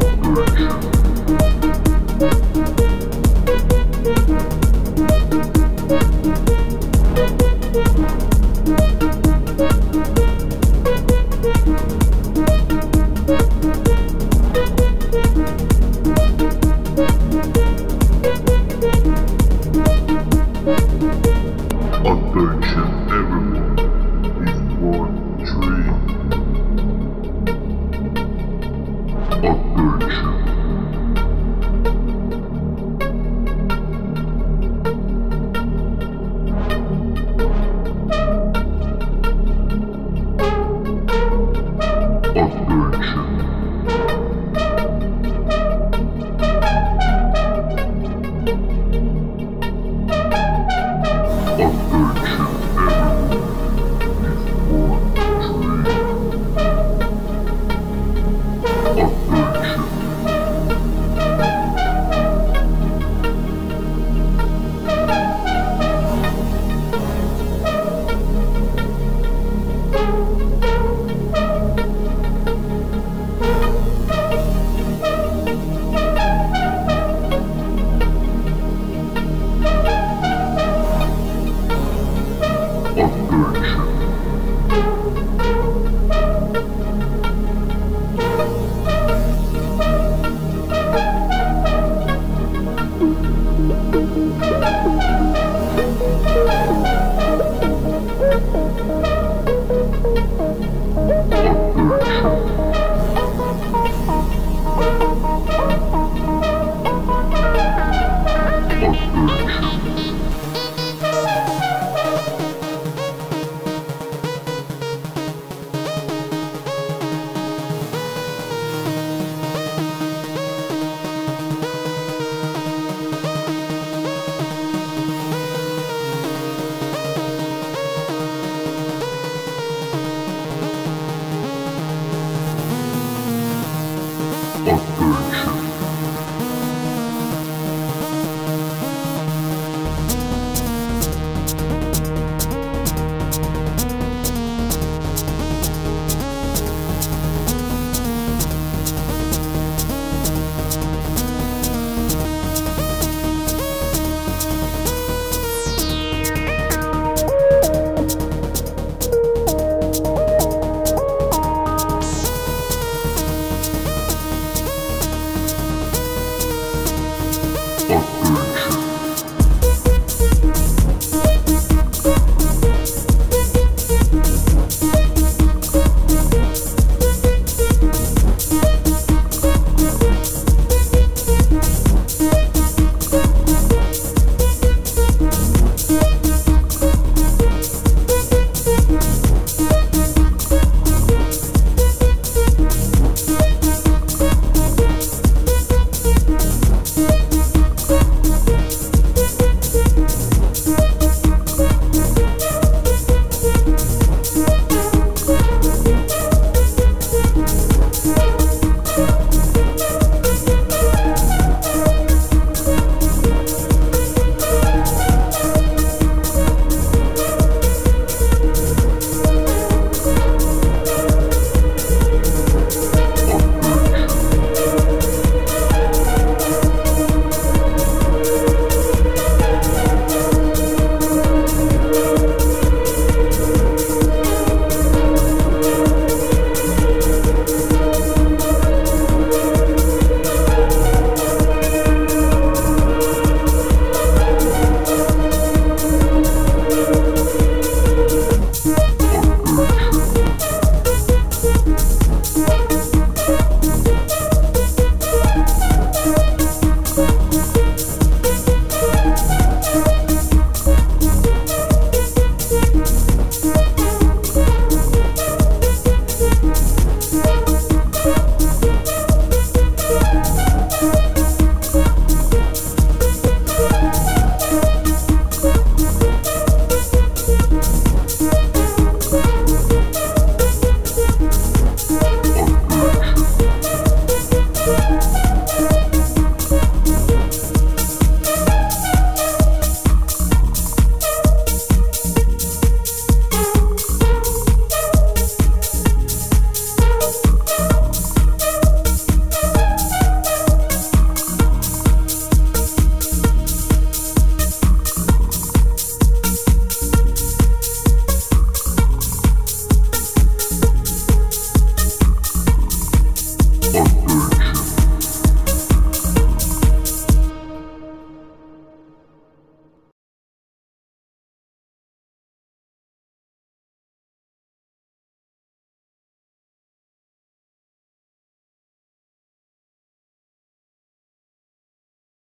Submersion Direction. fucker.